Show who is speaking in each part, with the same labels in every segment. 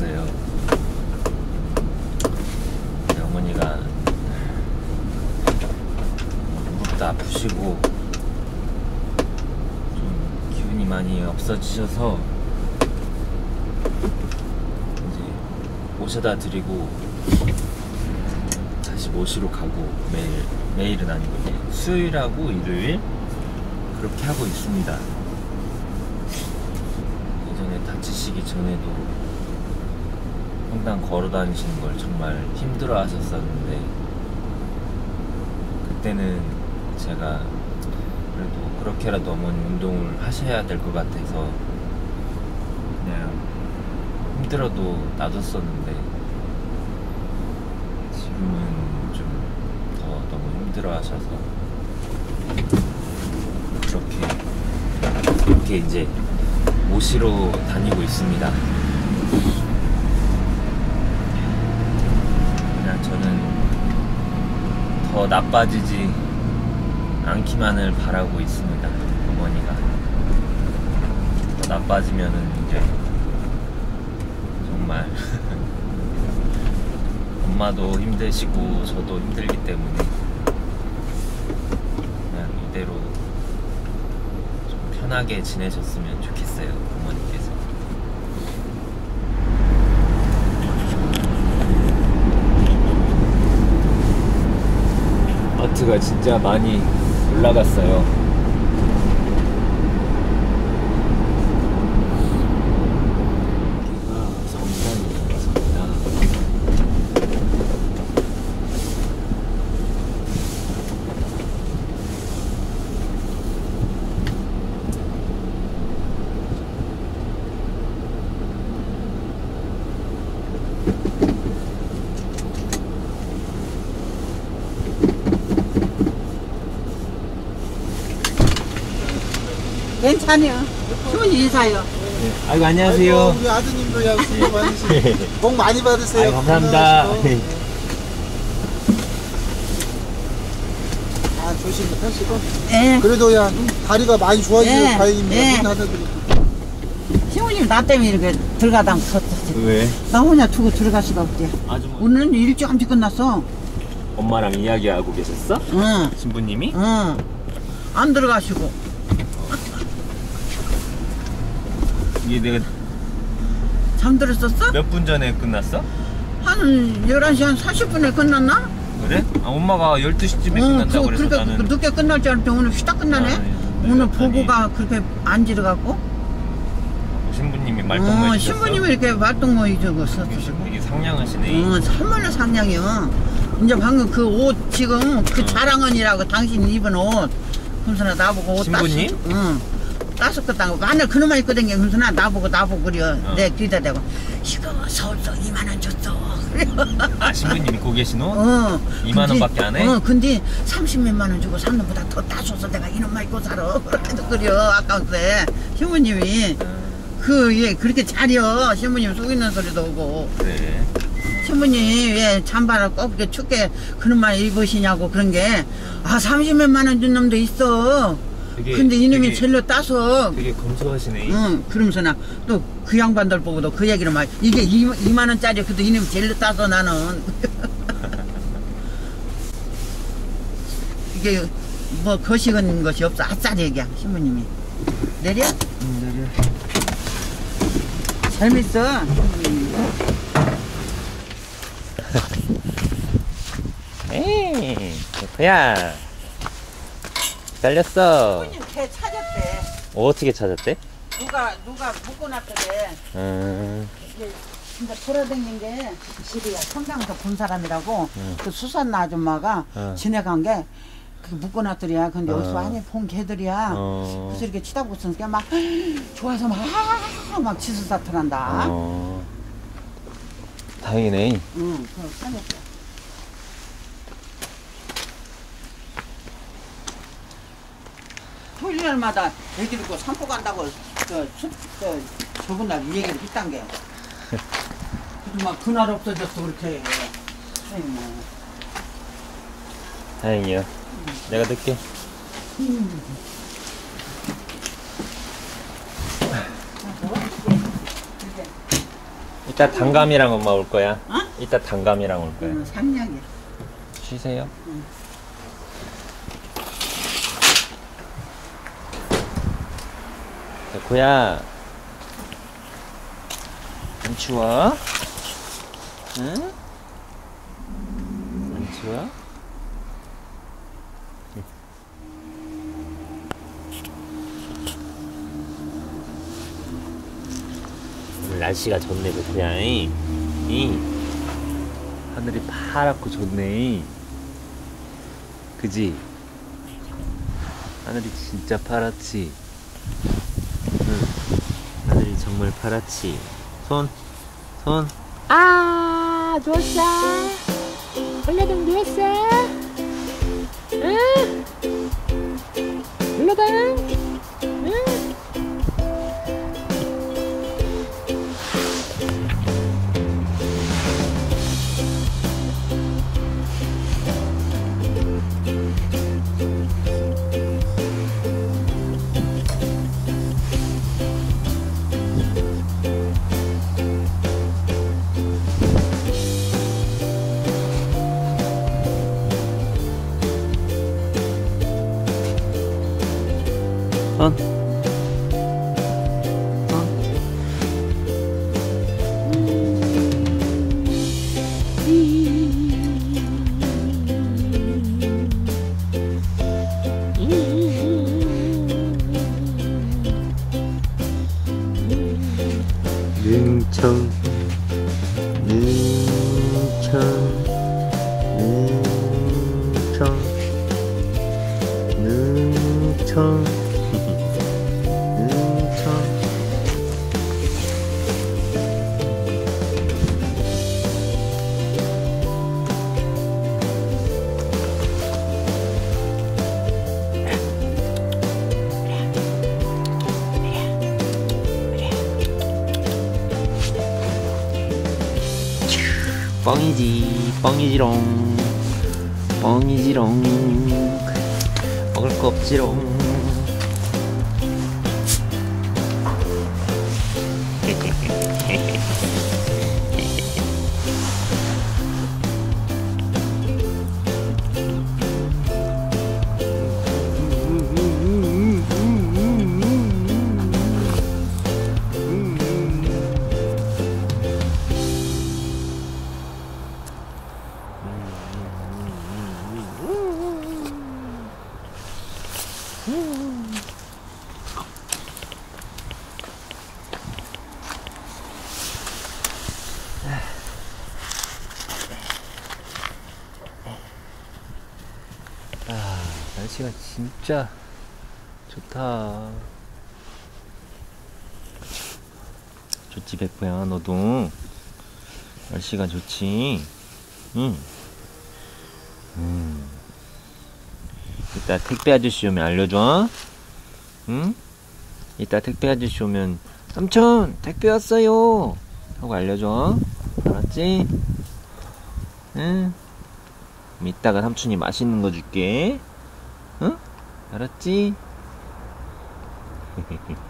Speaker 1: 네, 어머니가 무릎도 아프시고 좀 기운이 많이 없어지셔서 이제 모셔다 드리고 다시 모시러 가고 매일 매일은 아니고 수요일하고 일요일 그렇게 하고 있습니다. 예전에 다치시기 전에도 성당 걸어 다니시는 걸 정말 힘들어 하셨었는데 그때는 제가 그래도 그렇게라도 어머니 운동을 하셔야 될 것 같아서 그냥 힘들어도 놔뒀었는데 지금은 좀 더 너무 힘들어 하셔서 그렇게 그렇게 이제 모시러 다니고 있습니다. 그냥 저는 더 나빠지지 않기만을 바라고 있습니다. 어머니가 더 나빠지면은 이제 정말 엄마도 힘드시고 저도 힘들기 때문에 그냥 이대로 좀 편하게 지내셨으면 좋겠어요 부모님께 서 아파트가 진짜 많이 올라갔어요 여기가 성산이에요 성산
Speaker 2: 괜찮아요. 좋은 인사요.
Speaker 1: 네. 아이고 안녕하세요
Speaker 3: 우리 아드님도 야 수고 많으시네. 복 많이 받으세요.
Speaker 1: 아이고, 감사합니다
Speaker 3: 건강하시고. 아 조심히 하시고.
Speaker 2: 예.
Speaker 3: 그래도 야 다리가 많이 좋아지고
Speaker 2: 예,
Speaker 3: 다행입니다.
Speaker 2: 시부님 나 때문에 이렇게 들어가다 섰지.
Speaker 1: 왜?
Speaker 2: 나 혼자 두고 들어갈 수가 없지.
Speaker 1: 아주머
Speaker 2: 오늘은 일찍 끝났어.
Speaker 1: 엄마랑 이야기하고 계셨어?
Speaker 2: 응,
Speaker 1: 신부님이?
Speaker 2: 응. 안 들어가시고.
Speaker 1: 이게 내가
Speaker 2: 잠들었었어?
Speaker 1: 몇 분 전에 끝났어?
Speaker 2: 한 11시 한 40분에 끝났나?
Speaker 1: 그래? 아 엄마가 12시쯤에 끝난다고 그래서
Speaker 2: 그렇게
Speaker 1: 나는
Speaker 2: 늦게 끝날 줄 알았더니 오늘 휘딱 끝나네.
Speaker 1: 아, 네.
Speaker 2: 오늘
Speaker 1: 그랬더니
Speaker 2: 보고가 그렇게 안 지르갖고.
Speaker 1: 신부님이 말동무
Speaker 2: 어, 신부님이 이렇게 말동무 해주고 썼어.
Speaker 1: 되게 상냥하시네
Speaker 2: 어, 참말로 상냥이요. 이제 방금 그 옷 지금 그
Speaker 1: 어.
Speaker 2: 자랑언이라고 당신 입은 옷. 금순아 나보고 옷
Speaker 1: 신부님?
Speaker 2: 따스. 응. 거다고 만날 그놈만 댕겨 금순아 나보고 나보고 그려.
Speaker 1: 어.
Speaker 2: 내 뒤에다 대고 이거 서울서 2만 원 줬어.
Speaker 1: 아 신부님 입고 계신 옷?
Speaker 2: 어.
Speaker 1: 2만
Speaker 2: 근데-
Speaker 1: 원밖에 안 해?
Speaker 2: 어, 근데 30몇만 원 주고 산 놈보다 더 따줘서 내가 이놈만 입고 살아. 그래도 그려 아까운데 신부님이 그 예 그렇게 잘여 신부님 속이는 소리도 오고.
Speaker 1: 그래
Speaker 2: 신부님 왜 잠바를 꼭 이렇게 춥게 그놈만 입으시냐고 그런 게 아 30몇만 원 준 놈도 있어
Speaker 1: 되게-
Speaker 2: 근데 이놈이
Speaker 1: 되게-
Speaker 2: 젤로 따서
Speaker 1: 되게 검소하시네.
Speaker 2: 응 그러면서 나 또 그 양반들 보고도 그 얘기를 막 이게 2, 만 원짜리 그래도 이놈이 젤로 따서 나는. 이게 뭐 거식은 것이 없어. 아싸리 얘기야 신부님이. 내려?
Speaker 1: 음,
Speaker 2: 재밌어 신부님이.
Speaker 1: 에이 좋구야 잘렸어
Speaker 2: 신부님 개 찾았대
Speaker 1: 어떻게 찾았대?
Speaker 2: 누가 누가 묶어놨더래
Speaker 1: 음,
Speaker 2: 이게 진짜 돌아다닌 게 집이야 성당에서 본 사람이라고
Speaker 1: 응.
Speaker 2: 그 수산나 아줌마가
Speaker 1: 응.
Speaker 2: 지내간 게 그 묶어놨더리야 근데
Speaker 1: 어.
Speaker 2: 어디서 많이 본 개들이야
Speaker 1: 어.
Speaker 2: 그래서 이렇게 치다보고 있으니까 막 좋아서 막막 지수사투난다
Speaker 1: 어. 다행이네
Speaker 2: 응 그 토요일마다 애기 들고 산보 간다고 저, 수, 저 저번 날 얘기를 했단 게막 그날 없어졌어 그렇게 뭐.
Speaker 1: 다행이야 내가
Speaker 2: 뭐?
Speaker 1: 이따 단감이랑 엄마 올 거야.
Speaker 2: 어?
Speaker 1: 이따 단감이랑 올 거야.
Speaker 2: 응, 상냥해.
Speaker 1: 쉬세요.
Speaker 2: 응.
Speaker 1: 백호야. 안 추워? 응? 안 추워? 오늘 날씨가 좋네, 백호야. 이. 이. 하늘이 파랗고 좋네. 그지? 하늘이 진짜 파랗지? 정말 파랗지? 손, 손.
Speaker 4: 아, 좋았어. 올라당 좋았어. 응? 올라당.
Speaker 1: tư. 좋지, 백호야, 너도. 날씨가 좋지. 응. 음. 이따 택배 아저씨 오면 알려줘. 응? 이따 택배 아저씨 오면, 삼촌, 택배 왔어요. 하고 알려줘. 알았지? 응? 이따가 삼촌이 맛있는 거 줄게. 응? 알았지?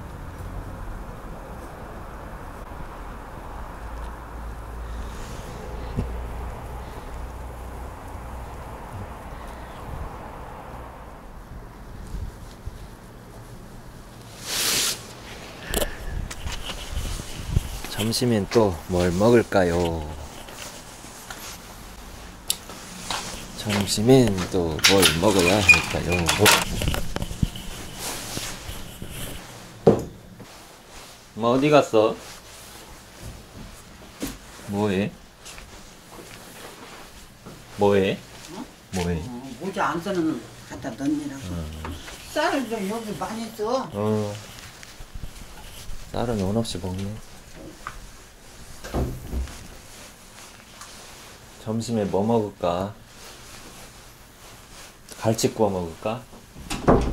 Speaker 1: 점심엔 또 뭘 먹을까요? 점심엔 또 뭘 먹어야 할까요? 엄마 어디 갔어? 뭐해? 뭐해? 뭐해?
Speaker 2: 어, 모자 안 쓰는 갖다 넣느라고. 쌀을 좀 여기 많이 써.
Speaker 1: 어. 쌀은 원 없이 먹네. 점심에 뭐 먹을까? 갈치 구워 먹을까?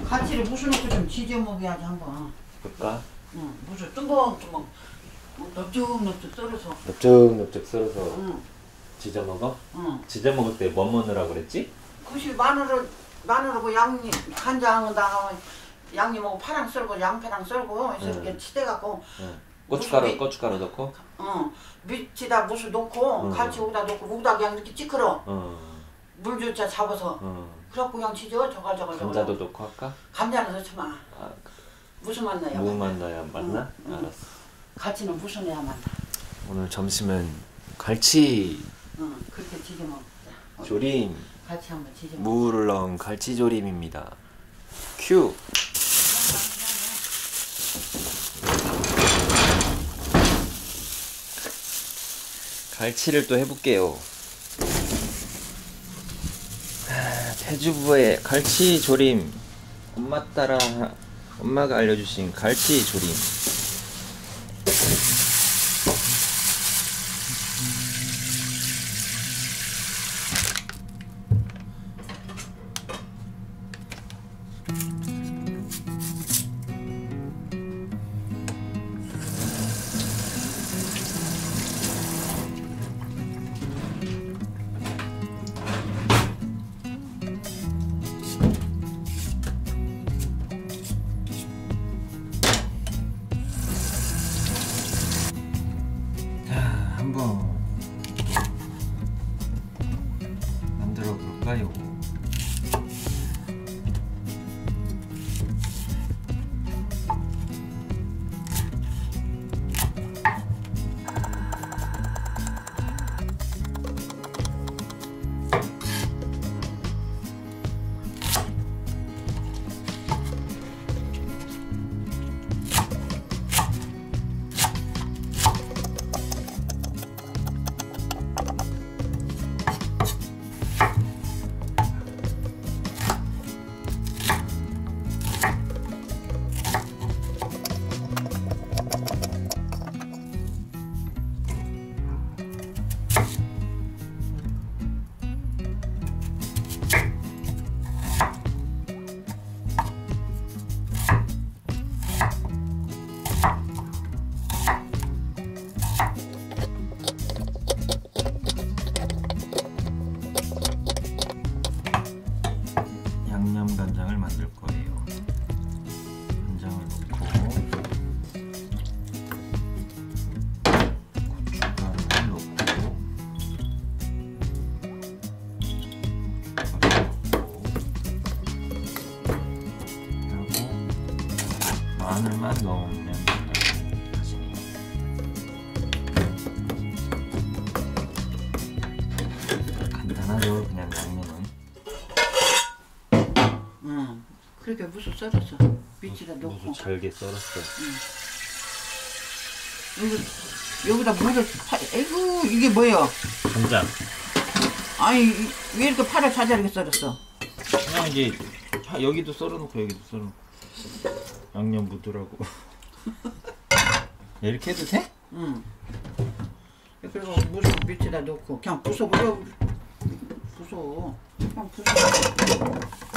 Speaker 2: 가치를 부숴놓고 좀 지져 먹여야지 한번.
Speaker 1: 볼까?
Speaker 2: 응, 무슨 뚜벅뚜벅 넓적넓적 썰어서.
Speaker 1: 넓적넓적 썰어서
Speaker 2: 응,
Speaker 1: 지져 먹어?
Speaker 2: 응.
Speaker 1: 지져 먹을 때 뭐 먹느라 그랬지?
Speaker 2: 그시 마늘을 마늘하고 양념 간장에다가 양념하고 파랑 썰고 양파랑 썰고. 이렇게 치대 갖고
Speaker 1: 응. 고춧가루
Speaker 2: 무슨
Speaker 1: 고춧가루 넣고?
Speaker 2: 어 밑에다 무술 놓고
Speaker 1: 음.
Speaker 2: 같이 여기다 놓고 여기다 그냥 이렇게 찌그러.
Speaker 1: 어,
Speaker 2: 물주자 잡아서.
Speaker 1: 어.
Speaker 2: 그래갖고 그냥 지져 저갈 저갈 저갈.
Speaker 1: 감자도 넣고 할까?
Speaker 2: 감자는 넣지 마.
Speaker 1: 아,
Speaker 2: 무슨?
Speaker 1: 무만 넣어야 안 맞나?
Speaker 2: 응, 응.
Speaker 1: 알았어.
Speaker 2: 같이는 무슨 해야 만다
Speaker 1: 오늘 점심은 갈치.
Speaker 2: 응 그렇게 지져 먹자 어,
Speaker 1: 조림.
Speaker 2: 같이 한번 지져
Speaker 1: 무를 넣은 갈치 조림입니다. 큐 갈치를 또 해볼게요. 아, 태주부의 갈치 조림. 엄마 따라 엄마가 알려주신 갈치 조림 만
Speaker 2: 무술 썰었어? 밑에다
Speaker 1: 무수 잘게 썰었어.
Speaker 2: 여기, 여기다 물을 파, 아이고 이게 뭐야
Speaker 1: 간장.
Speaker 2: 아니 이- 왜 이렇게 파를 자잘하게 썰었어?
Speaker 1: 그냥 이제 파- 여기도 썰어놓고 여기도 썰어놓고. 양념 묻으라고. 이렇게 해도 돼?
Speaker 2: 응. 그리고 물을 밑에다 놓고 그냥 부숴버려. 부숴. 그냥 부숴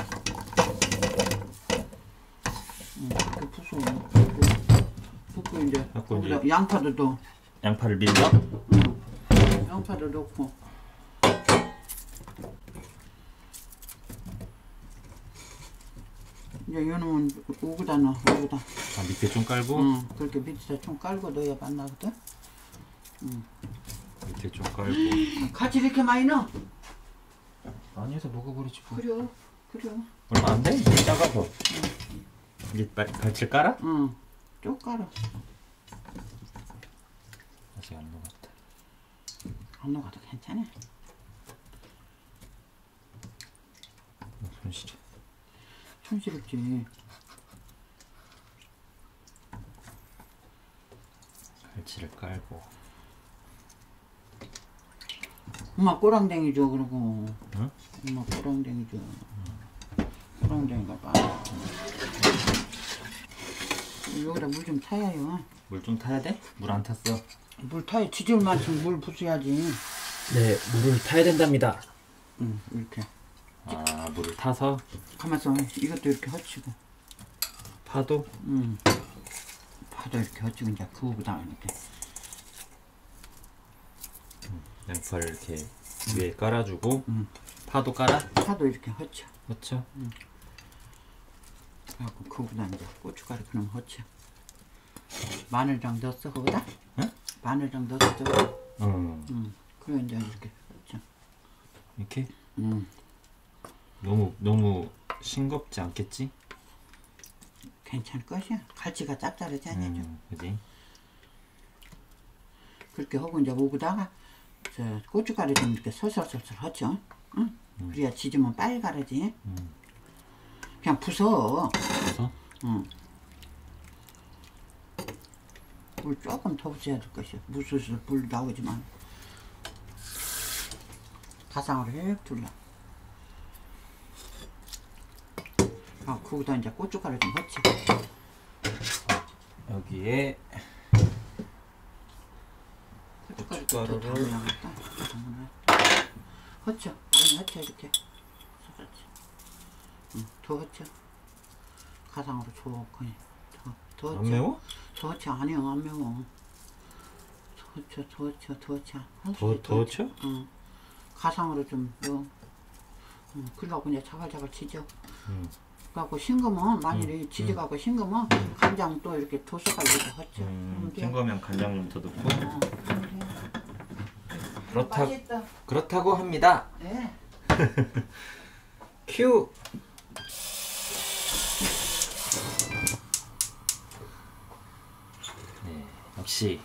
Speaker 2: 응 이렇게 부숴 붓고 붓고 이제
Speaker 1: 갖고
Speaker 2: 거기다
Speaker 1: 이제-
Speaker 2: 양파도 넣어
Speaker 1: 양파를 밀어?
Speaker 2: 응 양파도 넣고 이제 요놈은 오구다 넣어 오구다
Speaker 1: 아 밑에 좀 깔고
Speaker 2: 응 그렇게 밑에다 좀 깔고 넣어야 맛나거든
Speaker 1: 밑에 좀 깔고.
Speaker 2: 같이 이렇게 많이 넣어
Speaker 1: 많이 해서 먹어버리지 뭐.
Speaker 2: 그래 그래
Speaker 1: 얼마 안 돼? 작아서. 이제 발, 발칠 깔아?
Speaker 2: 응. 쪽 깔아.
Speaker 1: 아직 안 녹았다.
Speaker 2: 안 녹아도 괜찮아.
Speaker 1: 손실이.
Speaker 2: 촌스럽지.
Speaker 1: 갈치를 깔고.
Speaker 2: 엄마 꼬랑댕이 줘, 그러고.
Speaker 1: 응?
Speaker 2: 엄마 꼬랑댕이 줘. 꼬랑댕이가 빠. 여기다 물 좀 타야요.
Speaker 1: 물 좀 타야 돼? 물 안 탔어.
Speaker 2: 물 타야 지질 만큼 물 부숴야지.
Speaker 5: 네, 물을 타야 된답니다.
Speaker 2: 응, 이렇게.
Speaker 1: 아 물을 타서
Speaker 2: 가만있어. 이것도 이렇게 헛치고.
Speaker 1: 파도?
Speaker 2: 응. 파도 이렇게 헛치고 이제 그거보다 이렇게.
Speaker 1: 양파를 이렇게 위에 깔아주고
Speaker 2: 응.
Speaker 1: 파도 깔아?
Speaker 2: 파도 이렇게 헛쳐.
Speaker 1: 그렇죠.
Speaker 2: 그래갖고 그거보다 이제 고춧가루 그놈 헛쳐. 마늘장 넣었어 거기다?
Speaker 1: 응?
Speaker 2: 마늘장 넣었어 저거?
Speaker 1: 응.
Speaker 2: 응. 그래 이제 이렇게. 자.
Speaker 1: 이렇게
Speaker 2: 응.
Speaker 1: 너무 너무 싱겁지 않겠지?
Speaker 2: 괜찮을 것이야. 갈치가 짭짤하지 않냐 좀.
Speaker 1: 음, 그지?
Speaker 2: 그렇게 하고 이제 오고다가 저 고춧가루 좀 이렇게 솔솔솔솔 하죠. 응? 그래야 지지면 빨리 가르지.
Speaker 1: 음.
Speaker 2: 그냥 부숴.
Speaker 1: 그래서
Speaker 2: 응. 물 조금 더 부숴야 될 것이야. 무스스 물 나오지만. 가상으로 해 둘러. 아, 거기다 이제 고춧가루 좀 넣지.
Speaker 1: 여기에
Speaker 2: 고춧가루
Speaker 1: 고춧가루를-
Speaker 2: 담아놨다. 허쳐. 많이 허쳐 이렇게. 허쳐. 가상으로. 더, 더 허쳐.
Speaker 1: 안 매워?
Speaker 2: 더 허쳐 아니야 안 매워. 더 허쳐, 더 허쳐, 더 허쳐. 할
Speaker 1: 더- 수더
Speaker 2: 있-
Speaker 1: 허쳐?
Speaker 2: 응. 가상으로 좀 넣어. 응, 그러고 그냥 자글자글 치죠.
Speaker 1: 응.
Speaker 2: 그래갖고 싱거면 마늘이 지져가고 싱거면 간장 또 이렇게 두 숟갈 넣어서 허쳐.
Speaker 1: 음,
Speaker 2: 그러면 돼.
Speaker 1: 싱거면 간장 좀 더 넣고
Speaker 2: 어, 그래.
Speaker 1: 그렇다
Speaker 2: 맛있다.
Speaker 1: 그렇다고 합니다.
Speaker 2: 네.
Speaker 1: 큐. 역시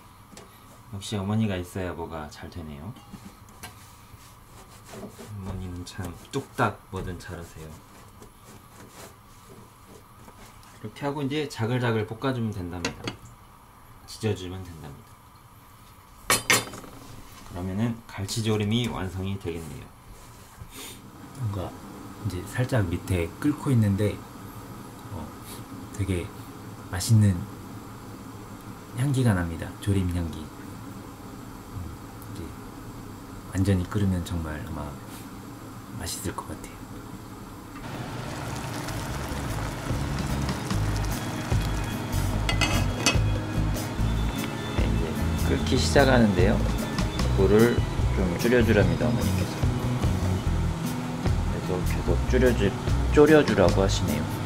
Speaker 1: 역시 어머니가 있어야 뭐가 잘 되네요. 어머니는 참 뚝딱 뭐든 잘하세요. 이렇게 하고 이제 자글자글 볶아주면 된답니다. 지져주면 된답니다. 그러면은 갈치조림이 완성이 되겠네요.
Speaker 5: 뭔가 이제 살짝 밑에 끓고 있는데 어, 되게 맛있는 향기가 납니다. 조림 향기. 완전히 끓으면 정말 아마 맛있을 것 같아요.
Speaker 1: 네, 이제 끓기 시작하는데요. 불을 좀 줄여주랍니다, 어머니께서. 그래서 계속 줄여주, 졸여주라고 하시네요.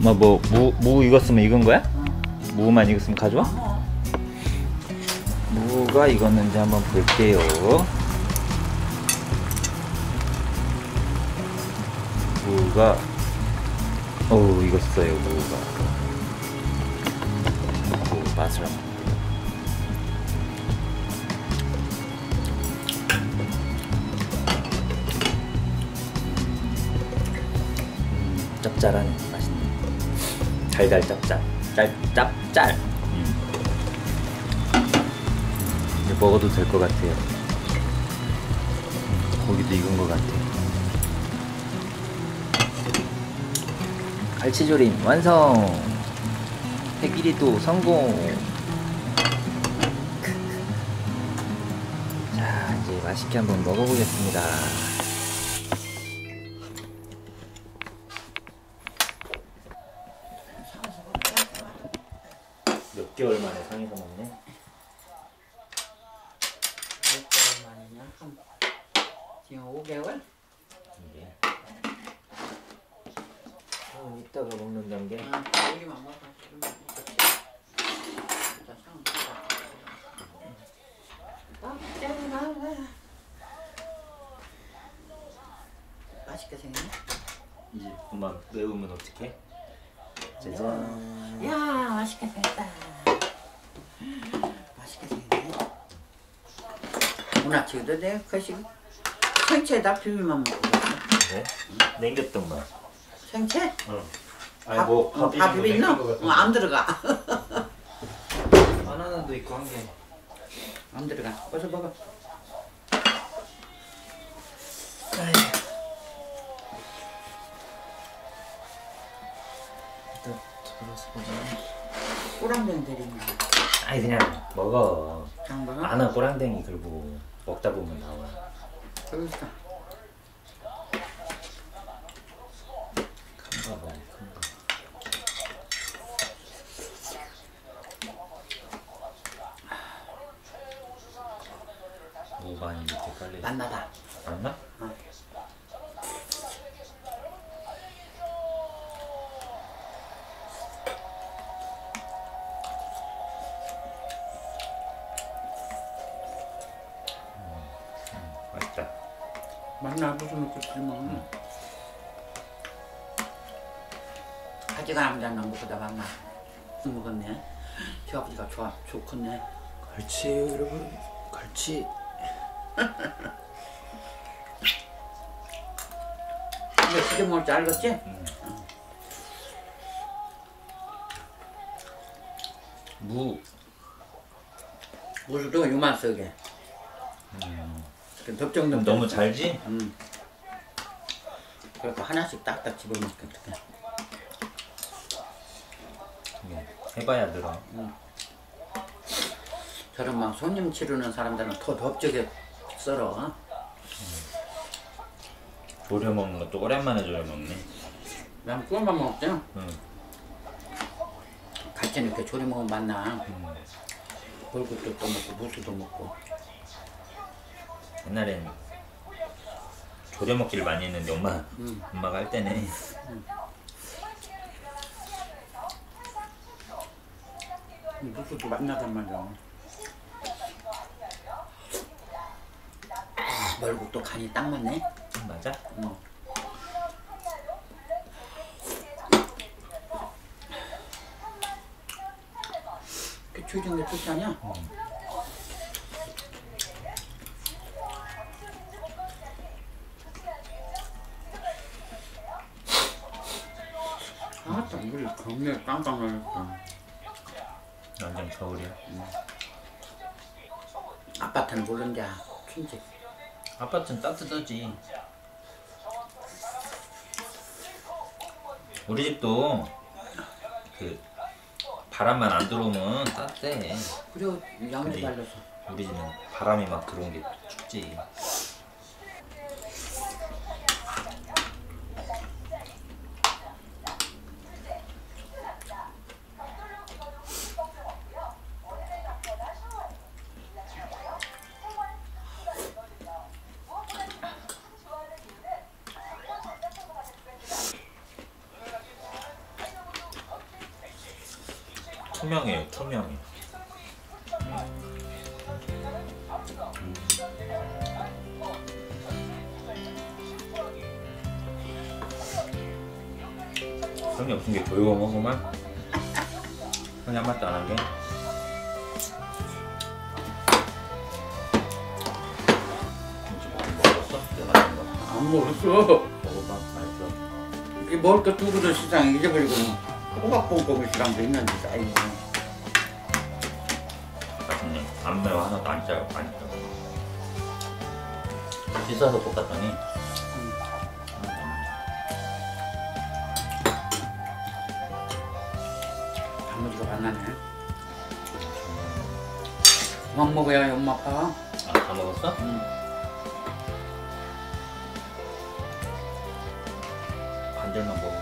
Speaker 1: 뭐, 뭐, 무, 무 익었으면 익은 거야? 무만 익었으면 가져와? 무가 익었는지 한번 볼게요. 무가, 어우, 익었어요, 무가. 무 맛을 한번. 짭짤하네, 맛있네. 달달 짭짤, 짤, 짭짤. 음. 이제 먹어도 될 것 같아요. 음, 고기도 익은 것 같아요. 갈치조림 완성! 해기리도 성공! 자, 이제 맛있게 한번 먹어보겠습니다. 몇 개월 만에 상에서 먹네?
Speaker 2: 몇 개월 만이냐? 한 지금 5개월?
Speaker 1: 이게. 어, 이따가 먹는 단계.
Speaker 2: 아, 여기만 먹어. 지금 먹었지. 진짜 상 아, 짠, 맛있게 생겼네.
Speaker 1: 이제 그만 매우면 어떡해? 짜잔.
Speaker 2: 야, 맛있게 생겼다. 맛있게 생겼네. 오늘 아침에도 내가 거시 생채에다 비빔만 먹고
Speaker 1: 네? 냉겼던 맛.
Speaker 2: 생채?
Speaker 1: 응.
Speaker 2: 밥, 어, 밥 비빔? 어, 안 들어가.
Speaker 1: 바나나도 있고 한 개.
Speaker 2: 안 들어가. 어서 먹어. 꼬랑댕 데리네.
Speaker 1: 아니 그냥 먹어.
Speaker 2: 그냥 먹어?
Speaker 1: 많아 꼬랑댕이 그리고 먹다 보면 나와.
Speaker 2: 여기 있어. 나 무슨 먹고 뭐. 아직 안 잡나 먹보다 맞나. 먹었네. 저 아버지가 좋아 좋겠네.
Speaker 1: 갈치예요 여러분 갈치
Speaker 2: 근데 지금 먹을 줄 알겠지?
Speaker 1: 무
Speaker 2: 무수도 요만 쓰게. 그 덥정덥정.
Speaker 1: 너무 잘지?
Speaker 2: 음. 그래서 하나씩 딱딱 집어먹게 어떡해.
Speaker 1: 예, 해봐야 늘어
Speaker 2: 저런 막 손님 치르는 사람들은 더 덥지게 썰어.
Speaker 1: 조려 먹는 것도 오랜만에 조려 먹네
Speaker 2: 난 구워만 먹지.
Speaker 1: 응.
Speaker 2: 같이 이렇게 조리 먹으면 맛나.
Speaker 1: 음.
Speaker 2: 또 먹고 무수도 먹고.
Speaker 1: 옛날엔 조려 먹기를 많이 했는데 엄마
Speaker 2: 음.
Speaker 1: 엄마가 할 때는
Speaker 2: 무수도 맛나단 말이야. 아, 멀국도 간이 딱 맞네.
Speaker 1: 맞아?
Speaker 2: 응. 그 추진 게 좋지 않냐? 아 깜짝 놀랐다
Speaker 1: 완전 겨울이야.
Speaker 2: 아파트는 모른다 춘지
Speaker 1: 아파트는 따뜻하지. 우리 집도 그 바람만 안 들어오면 따뜻해.
Speaker 2: 그리고 양도 발라서.
Speaker 1: 우리 집은 바람이 막 들어온 게 춥지 말도 안한 게? 먹었어? 내가 만든
Speaker 2: 거안 먹었어.
Speaker 1: 먹어봐 맛있어.
Speaker 2: 이 먹을 거두 그릇 시장 잊어버리고 꼬박꼬박 시장도 있는데 아이고.
Speaker 1: 맛있네. 안 매워. 하나도 안 짜요. 안 짜요. 씻어서 볶았더니
Speaker 2: 그만 먹어야 엄마 아빠
Speaker 1: 아, 다 먹었어?
Speaker 2: 응.
Speaker 1: 반절만 먹어봐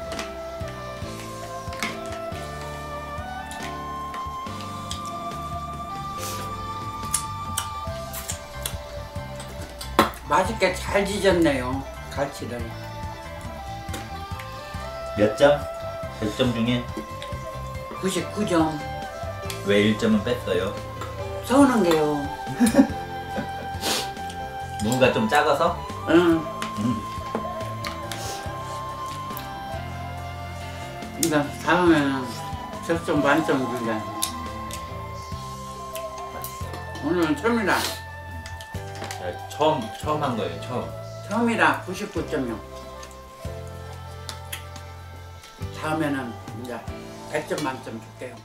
Speaker 2: 맛있게 잘 지졌네요 갈치를
Speaker 1: 몇 점? 100점 중에
Speaker 2: 99점
Speaker 1: 왜 1점은 뺐어요?
Speaker 2: 서운한 게요.
Speaker 1: 무가 좀 작아서?
Speaker 2: 응.
Speaker 1: 음.
Speaker 2: 그러니까 다음에는 저점 만점 주자 오늘은 처음이라
Speaker 1: 야, 처음 처음 한 거예요 처음.
Speaker 2: 처음이라 99점이요 다음에는 이제 100점 만점 줄게요